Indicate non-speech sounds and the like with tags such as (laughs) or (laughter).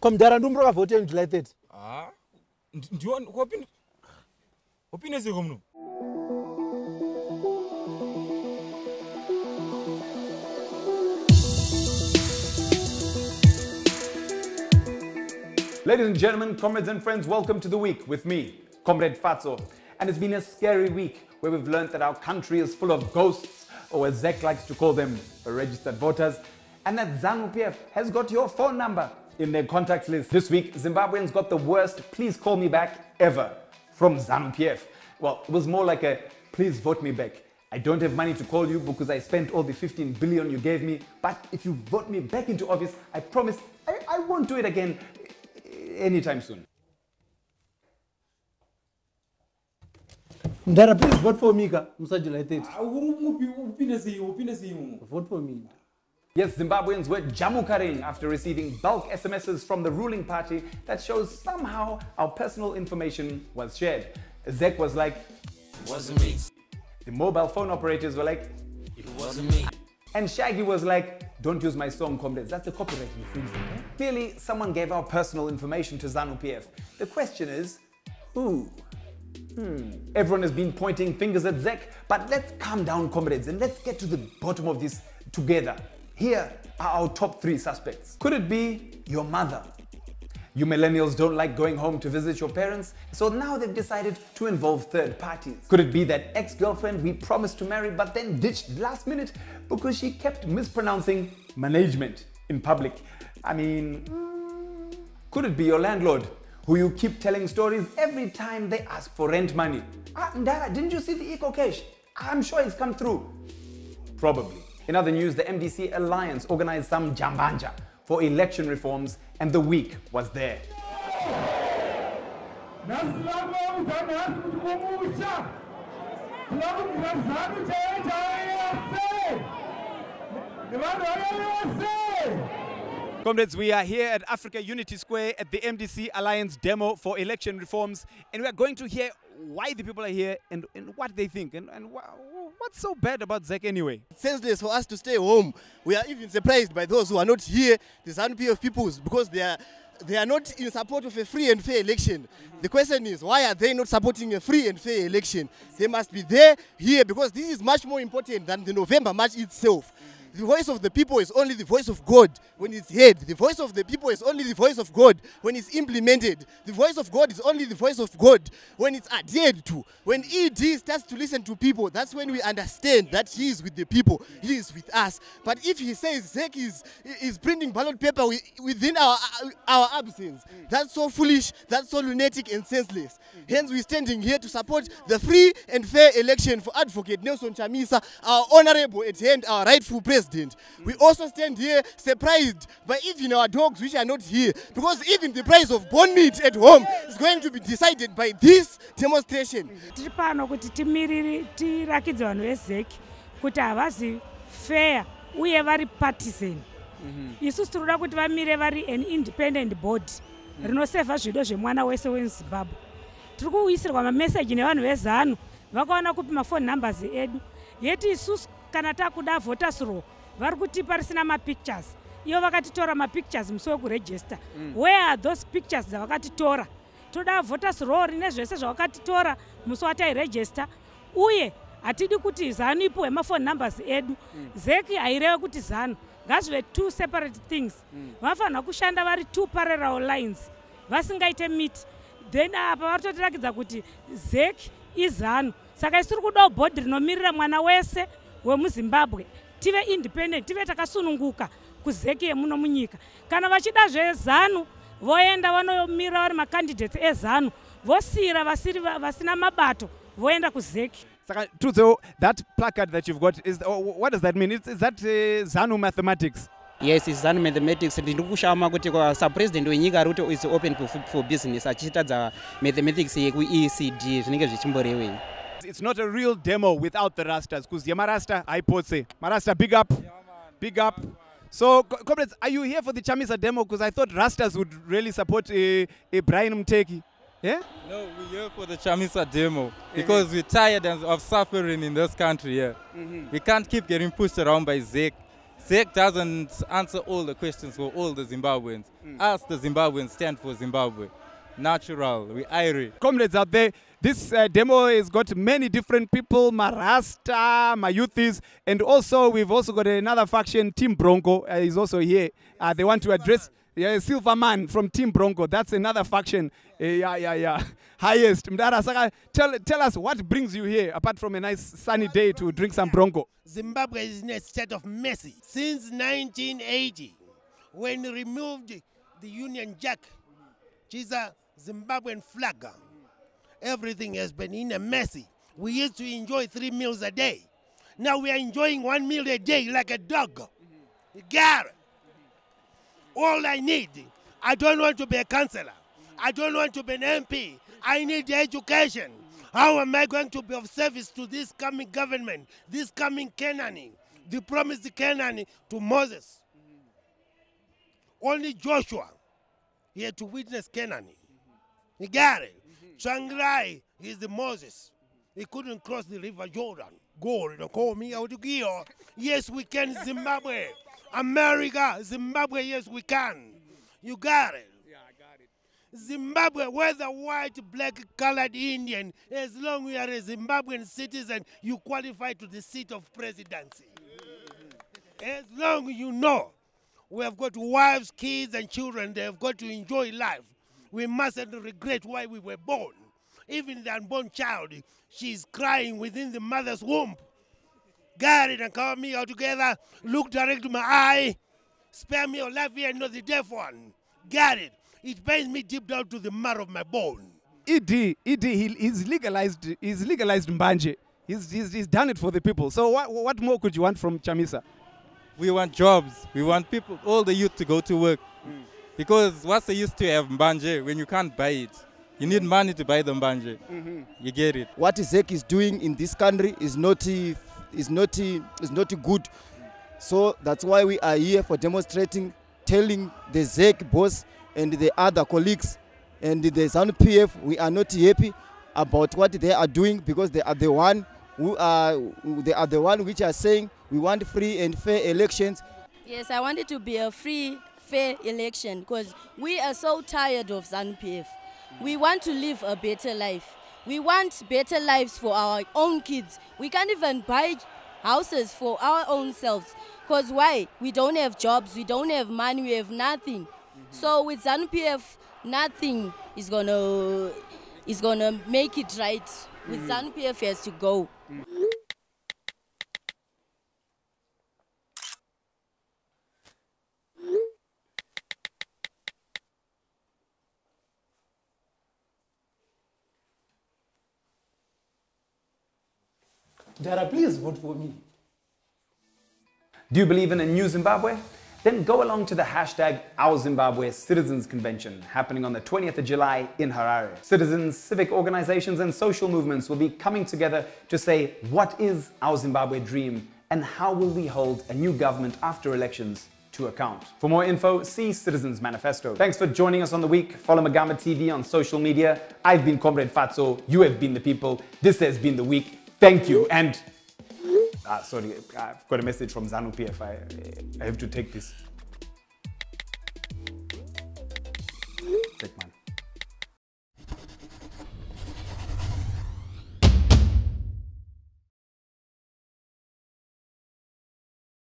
komudhara ndumuro kavhoteni july 30 ah, ha ndiwani wapinde wapinde seko muno Ladies and gentlemen, comrades and friends, welcome to the week with me, Comrade Fatso. And it's been a scary week where we've learned that our country is full of ghosts, or as Zek likes to call them, registered voters, and that ZANU PF has got your phone number in their contacts list. This week, Zimbabweans got the worst please call me back ever from ZANU PF. Well, it was more like a please vote me back. I don't have money to call you because I spent all the 15 billion you gave me, but if you vote me back into office, I promise I, I won't do it again anytime soon. mudhara please vote for me ka musa july 30 upinde sei upinde sei mumo vote for me Yes, Zimbabweans were jamukaring after receiving bulk SMSs from the ruling party that shows somehow our personal information was shared. Zek was like, it Wasn't me. the mobile phone operators were like, It wasn't me. and Shaggy was like, don't use my song, comrades. That's a copyright infringement. Clearly, someone gave our personal information to ZANU PF. The question is, who? Hmm. Everyone has been pointing fingers at Zek, but let's calm down, comrades, and let's get to the bottom of this together. Here are our top three suspects. Could it be your mother? You millennials don't like going home to visit your parents, so now they've decided to involve third parties. Could it be that ex girlfriend we promised to marry but then ditched last minute because she kept mispronouncing management in public? I mean, could it be your landlord who you keep telling stories every time they ask for rent money? Ah, Ndara, didn't you see the EcoCash? I'm sure it's come through. Probably. In other news, the MDC Alliance organized some jambanja for election reforms, and the week was there. Comrades, we are here at Africa Unity Square at the MDC Alliance demo for election reforms, and we are going to hear why the people are here and, and what they think and, and wha- what's so bad about Zek anyway. senseless for us to stay home. We are even surprised by those who are not here, the ZANU of peoples, because they are they are not in support of a free and fair election. The question is, why are they not supporting a free and fair election? They must be there here because this is much more important than the November March itself. The voice of the people is only the voice of God when it's heard. The voice of the people is only the voice of God when it's implemented. The voice of God is only the voice of God when it's adhered to. When ED starts to listen to people, that's when we understand that he is with the people, he is with us. But if he says Zek is, is printing ballot paper within our, our absence, that's so foolish, that's so lunatic and senseless. Hence, we're standing here to support the free and fair election for Advocate Nelson Chamisa, our honorable at hand, our rightful president. We also stand here surprised by even our dogs which are not here, because even the price of bone meat at home is going to be decided by this demonstration. tiri pano kuti timiriri tirakidze vanhu vezeki kuti havazi fair uye vari partisan. Isusu tiri kuda kuti vamire vari an independent board rinosevha zvido zvemwana wese wemuzimbabwe tiri kuuyisirwa mameseji nevanhu vezanu vakaona kupi mafoni numbers edu. Yeti isusu kana takuda voters law vari kutipa risina mapictures. Ivo vakatitora mapictures musi wekurejista where are those pictures dzavakatitora? Toda voters law rine zvese zvavakatitora musi watairejista. Uye hatidi kuti zanu ipiwe mafoni numbers edu. Zeki haireve kuti zanu. Ngazvive two separate things. Vafanira kushanda vari two parallel lines. Vasingaite miti then apa varitotirakidza kuti zeki izanu saka isi tiri kudawo bhodhi rinomirira mwana wese wemuzimbabwe tive independent tive takasununguka kuzeki yemuno munyika kana vachida zvezanu voenda vanomira vari macandidates ezanu vosiyira vasina mabato voenda kuzeki Saka Tudzo, that placard that you've got is oh, what does that mean? Is, is that uh, Zanu mathematics? yes zanu mathematics ndiri kushama kuti kwa sapuresident wenyika ari kuti is open for, for business achiitadza mathematics yekuecd zvinenge zvichimborevei It's not a real demo without the Rastas, because Yamarasta, I say. Marasta, big up. Yeah, Big up. Yeah, So, comrades, are you here for the Chamisa demo? Because I thought Rastas would really support a uh, Brian Mteki. Yeah? No, we're here for the Chamisa demo because we're tired of suffering in this country here. We can't keep getting pushed around by Zek. zek doesn't answer all the questions for all the Zimbabweans. Mm. Ask the Zimbabweans, stand for Zimbabwe. Natural, we Irie. comrades out there. This uh, demo has got many different people, Marasta, Mayuthis, and also we've also got another faction, Team Bronco uh, is also here. Uh, they want to address yeah, Silverman from Team Bronco. That's another faction. Uh, yeah, yeah, yeah. (laughs) Highest. Mdara Saka, tell, tell us what brings you here apart from a nice sunny day to drink some Bronco. Zimbabwe is in a state of mercy. Since 1980, when removed the Union Jack, which is a Zimbabwean flag, everything has been in a mercy. We used to enjoy three meals a day. Now we are enjoying one meal a day like a dog. It. All I need, I don't want to be a councillor. I don't want to be an MP. I need education. How am I going to be of service to this coming government, this coming Canaan, the promised Canaan to Moses? Only Joshua here to witness Canaan. He got it. Mm-hmm. Tsvangirai is the Moses. He couldn't cross the river Jordan. Go, don't call me out here. Yes, we can, Zimbabwe. America, Zimbabwe, yes, we can. Mm-hmm. You got it. Zimbabwe, whether white, black, colored, Indian, as long as you are a Zimbabwean citizen, you qualify to the seat of presidency. Mm-hmm. As long as you know we have got wives, kids, and children, they have got to enjoy life. We mustn't regret why we were born. Even the unborn child, she's crying within the mother's womb. It and cover me altogether. Look direct to my eye. Spare me your life here, not the deaf one. Got it. It pains me deep down to the marrow of my bone. ED, ED, he, he's legalized, he's legalized Mbanje. He's, he's, he's done it for the people. So what, what more could you want from Chamisa? We want jobs. We want people, all the youth to go to work. Because what's the use to have mbanje when you can't buy it? You need money to buy the mbanje. Mm -hmm. You get it? what Zek is doing in this country is not is not is not good. So that's why we are here for demonstrating, telling the Zek boss and the other colleagues and the ZANU PF we are not happy about what they are doing because they are the one who are they are the one which are saying we want free and fair elections Yes, I want it to be a free, fair election because we are so tired of ZANU-PF. We want to live a better life. We want better lives for our own kids. We can't even buy houses for our own selves because why? We don't have jobs, we don't have money, we have nothing. So with ZANU-PF, nothing is gonna is gonna make it right. With mm. ZANU-PF has to go. Dara, please vote for me. Do you believe in a new Zimbabwe? Then go along to the hashtag Our Zimbabwe Citizens Convention happening on the 20th of July in Harare. Citizens, civic organizations, and social movements will be coming together to say what is our Zimbabwe dream and how will we hold a new government after elections to account. For more info, see Citizens Manifesto. Thanks for joining us on the week. Follow Magamba TV on social media. I've been Comrade Fatso. You have been the people. This has been the week. Thank you. And Ah, sorry, I've got a message from ZANU PF. I, I have to take this. Take.